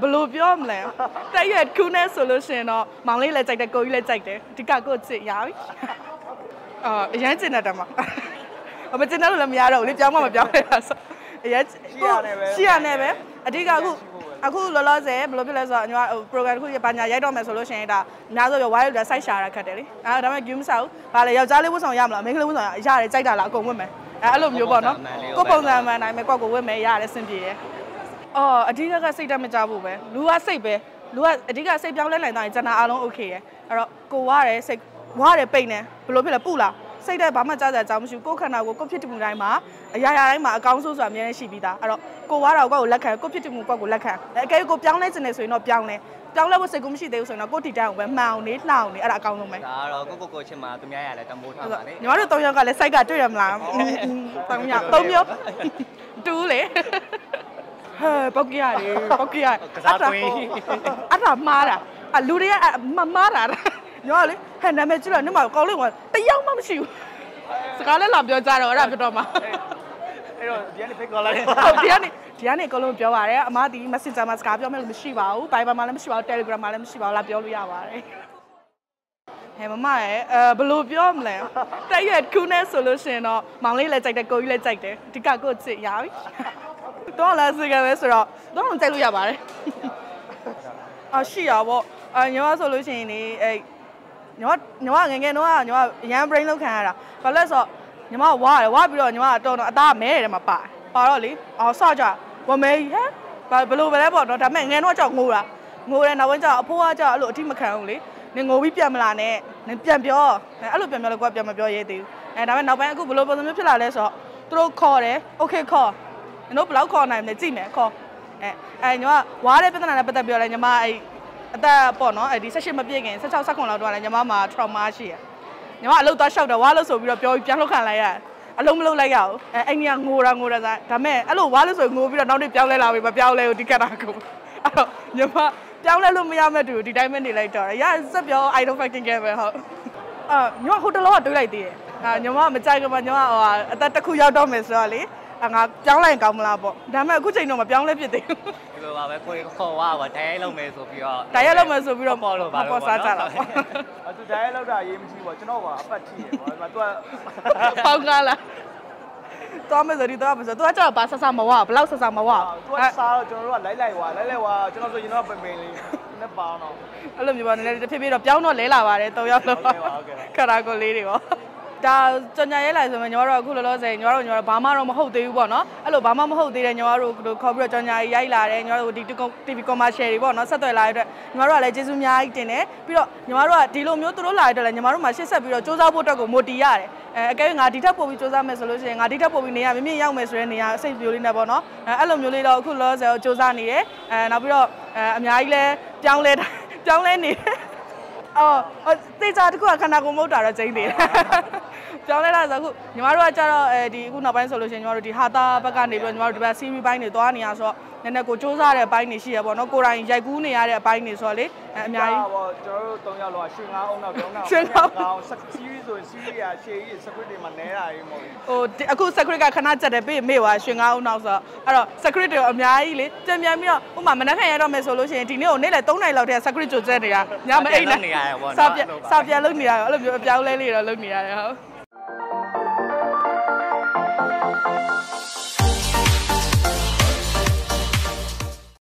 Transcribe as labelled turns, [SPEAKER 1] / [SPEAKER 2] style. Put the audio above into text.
[SPEAKER 1] ဘယ်လိုပြောမလဲတက်ရက်ခုနဲ့ဆိုလို့ရှိရင်တော့မောင်လေးလည်းကြိုက်တယ်ကိုကြီးလည်းကြိုက်တယ်ဒီကကိုချစ်ရပြီအာအရန်ကျင်တတ်တယ်မှာအမကျင်တတ်လို့လည်းမရတော့ဘူးလေပြောင်းမှမပြောင်းရတာဆိုအရန်ရှိရနေပဲအဓိကအခုအခုလောလောဆယ်ဘယ်လိုဖြစ်လဲဆိုတော့ညီမဟို program တစ်ခုရပါညာရိုက်တော့မယ်ဆိုလို့ရှိရင်ဒါအများဆုံးပြော wire တွေ site ရှာတာခက်တယ်လေအဲဒါပေမဲ့ game မဆောက်ဘူးဘာလဲယောက်ျားလေးဝတ်ဆောင်ရမလားမိန်းကလေးဝတ်ဆောင်ရရတယ်ကြိုက်တာလားအကုန်ဝတ်မယ်အဲအဲ့လိုမျိုးပေါ့နော်ကိုပုံစံမှန်တိုင်းပဲကိုကိုဝတ်မယ်ရတယ်စင်ပြေရယ် အော်အဓိကကစိတ်တက်မကြဘူးပဲလူကစိတ်ပဲလူကအဓိကစိတ်ပြောင်းလဲနိုင်သွားရင်ကျန်တာအားလုံး okay ရယ်အဲ့တော့ကိုဝရတယ်စိတ်ဝရတယ်ပိတ်နေဘယ်လိုဖြစ်လဲပူလားစိတ်တဲ့ဘာမှကြားကြအကြောင်းမရှိဘူးကိုယ်ခန္ဓာကိုကိုဖြစ်တမှုတိုင်းမှာအရာရာတိုင်းမှာအကောင်းဆုံးဆိုတာအများကြီးရှိပြီးသားအဲ့တော့ကိုဝါတော့ကိုယ့်ကိုလက်ခံကိုဖြစ်တမှုကိုယ့်ကိုလက်ခံအဲအကယ်ကိုပြောင်းလဲခြင်းနေဆိုရင်တော့ပြောင်းလဲပြောင်းလဲဖို့စိတ်ကူးမရှိသေးဘူးဆိုရင်တော့ကိုယ့်တီတိုင်းကိုပဲမှန်အောင်နေလှအောင်နေအဲ့ဒါအကောင်းဆုံးပဲ
[SPEAKER 2] ဒါတော့ကိုကိုကိုချင်းမှာသူများရလဲတမိုးထားပါလေ
[SPEAKER 1] ညီမတို့၃ယောက်ကလည်း site ကတွေ့ရမလား၃ယောက်၃ယောက်တူးလေ ဟဲ့ပောက်ကြရတယ်ပောက်ကြရ
[SPEAKER 2] ကစားသွင်း
[SPEAKER 1] အဲ့ဒါမှားတာအလူတွေကမမှားတာညောလေဟဲ့နာမည်ကြည့်တော့ညမကောင်းလေးကတယောက်မှမရှိဘူးစကားလည်းလာပြောကြတော့အဲ့ဒါဖြစ်တော့မှာ
[SPEAKER 2] အဲ့တော့ဒီကနေဖိတ်ခေါ်လိုက်
[SPEAKER 1] ဟုတ်ဒီကနေဒီကနေအကုန်လုံးပြောပါတယ်အမဒီ Messenger မှာစကားပြောမယ်လို့မရှိပါဘူး Viber မှာလည်းမရှိပါဘူး Telegram မှာလည်းမရှိပါဘူးလာပြောလို့ရပါတယ်ဟဲ့မမရဲ့အဲဘယ်လိုပြောမလဲတက်ရက်ခုနဲ့ဆိုလို့ရှိရင်တော့မောင်လေးလည်းကြိုက်တယ်ကိုကြီးလည်းကြိုက်တယ်ဒီကကိုချစ်ရပြီ တော့လာစကန်ပဲဆိုတော့တော့ကြိုက်လို့ရပါတယ်အော်ရှိရပေါ့အညီမဆိုလို့ရှိရင်လေအဲညီမညီမငငယ်တော့ညီမအရန် brain လောက်ခံရတာဘာလို့လဲဆိုတော့ညီမဝါတယ်ဝါပြီးတော့ညီမတော်တော်အသားမဲတယ်မှာပါပါတော့လေအော်ဆော့ကြဝမဲဟဲ့ဘာဘလို့ပဲလဲပေါ့နော်ဒါပေမဲ့ငငယ်တော့ကြောက်ငိုတာငိုတယ်နောက်ပိုင်းကျတော့အဖိုးကကျတော့အဲ့လိုအထိမခံဘူးလေနင်ငိုပြီးပြန်မလာနဲ့နင်ပြန်ပြောအဲ့လိုပြန်ပြောလို့ကိုကပြန်မပြောရဲသေးဘူးအဲဒါပေမဲ့နောက်ပိုင်းအခုဘလို့ပုံစံမျိုးဖြစ်လာလဲဆိုတော့သူတို့ခေါ်တယ် okay ခေါ် နင်တို့ဘယ်လောက်ခေါ်နိုင်မလဲကြည့်မယ်ခေါ်အဲအဲညီမဝါးတဲ့ပြဿနာနဲ့ပတ်သက်ပြီးတော့လဲညီမအဲ့အသက်ပေါ့နော်အဲဒီ16မပြည့်ခင်16 19လောက်တော့လည်းညီမမှာ trauma ရှိရညီမအလုပ်သားလျှောက်တယ်ဝါလို့ဆိုပြီးတော့ပြောပြီးပြန်လောက်ခံလိုက်ရတယ်အလုံးမလုံးလိုက်ရအောင်အဲအဲ့ကြီးကငိုတာငိုတာဒါဒါမဲ့အဲ့လိုဝါလို့ဆိုငိုပြီးတော့နောက်နေ့ပြောင်းလဲလာပြီမပြောင်းလဲဘူးဒီကတာကိုအဲ့တော့ညီမပြောင်းလဲလို့မရမဲ့တူဒီတိုင်းပဲနေလိုက်တော့ရစက်ပြော I don't fucking care ပဲဟုတ်အာညီမဟိုတလောကတွေးလိုက်သေးတယ်အာညီမမကြိုက်ကမှညီမဟိုအသက်တစ်ခုရောက်တော့မယ်ဆိုတော့လေ ငါပြောင်းလိုက်ရင်ကောင်းမလားပေါ့ဒါပေမဲ့အခုချိန်တော့မပြောင်းလဲဖြစ်သေးဘူး
[SPEAKER 2] ဒီလိုပါပဲကိုယ်ခေါ်ဝါပါတိုင်ရိုက်လုပ်မယ်ဆိုပြီးတော့
[SPEAKER 1] တိုင်ရိုက်လုပ်မယ်ဆိုပြီးတော့ပေါ်လို့ပါပေါ်စားကြတာပေါ့
[SPEAKER 3] အတူတိုင်ရိုက်လုပ်တာရေးမကြည့်ပေါ့ကျွန်တော်ကအပတ်ထိရပေါ့ဒီမှာ तू
[SPEAKER 1] ပေါက်ကားလားသွားမယ်ဆိုဒီသွားမယ်ဆိုသူကကျတော့ဘာဆဆမဝဘလောက်ဆဆမဝ
[SPEAKER 3] သူကစားတော့ကျွန်တော်တို့ကလိုက်လိုက်ဝါလိုက်လိုက်ဝါကျွန်တော်ဆိုရင်တော့ပင်ပင်လေးနဲ့ပေါင်းတော့
[SPEAKER 1] အဲ့လိုမျိုးပါနည်းနည်းတစ်ဖြည်းဖြည်းတော့ပြောင်းတော့လဲလာပါတယ်၃ယောက်လုံးခရာကိုလေးတွေပေါ့ ဒါကြော်ညာရဲလိုက်ဆိုရင်ညီမတို့အခုလောလောဆယ်ညီမတို့ညီမတို့ဘာမှတော့မဟုတ်သေးဘူးပေါ့နော်အဲ့လိုဘာမှမဟုတ်သေးတဲ့ညီမတို့ခေါ်ပြီးတော့ကြော်ညာကြီးရိုက်လာတယ်ညီမတို့ဒီ TV commercial တွေပေါ့နော်ဆက်သွယ်လာတဲ့အတွက်ညီမတို့ကလည်းကျေးဇူးအများကြီးတင်တယ်ပြီးတော့ညီမတို့ကဒီလိုမျိုးသူတို့လာတဲ့အတွက်လည်းညီမတို့မှရှေ့ဆက်ပြီးတော့စူးစမ်းဖို့အတွက်ကိုမိုတီရတယ်အဲအကယ်၍ငါဒီထက်ပိုပြီးစူးစမ်းမယ်ဆိုလို့ရှိရင်ငါဒီထက်ပိုပြီးနေရမြင့်မြင့်ရောက်မယ်ဆိုတဲ့နေရာအစိတ်ပြိုလေးနဲ့ပေါ့နော်အဲအဲ့လိုမျိုးလေးတော့အခုလောလောဆယ်စူးစမ်းနေတယ်အဲနောက်ပြီးတော့အဲအများကြီးလဲပြောင်းလဲပြောင်းလဲနေတယ်အော်တေချာတခုကခန္ဓာကိုယ်မဟုတ်တာတော့ကျင်းနေတယ် ပြောင်းလဲလာဆိုအခုညီမတို့ကကြတော့အဲဒီအခုနောက်ပိုင်းဆိုလို့ရှိရင်ညီမတို့ဒီဟာတာဘက်ကနေပြီးတော့ညီမတို့ဒီဘက် series ဘိုင်းတွေသွားနေရဆိုတော့နည်းနည်းကိုစူးစမ်းတဲ့အပိုင်းတွေရှိရပေါ့နော်ကိုရိုင်းရိုက်ကူးနေရတဲ့အပိုင်းတွေဆိုတော့လေအများကြီး
[SPEAKER 3] ပေါ့ကျွန်တော်တို့၃ယောက်လောကရွှေငါးအောင်တော့ပြောင်းတာ
[SPEAKER 1] ရွှေငါးအောင်
[SPEAKER 3] series ဆိုရင် series ကရှေ့ကြီး script တွေမှာနဲတာကြီးမဟုတ်
[SPEAKER 1] ဘူးဟိုအခု script ကခဏကြက်တယ်ပြီးမေ့သွားရွှေငါးအောင်နောက်ဆိုအဲ့တော့ script တွေအများကြီးလေပြန်ပြန်ပြီးတော့ဥမာမနက်ခင်းရတော့မယ်ဆိုလို့ရှိရင်ဒီနေ့ကိုနေ့လယ်3နာရီလောက်တည်း script ကြိုကျက်နေတာညမအိတ်နဲ့
[SPEAKER 2] နေရတယ်ပေါ့နော်
[SPEAKER 1] စာပြန်စာပြန်လုပ်နေရတယ်အဲ့လိုမျိုးအပြောင်းလဲလေးတော့လုပ်နေရတယ်ဟုတ်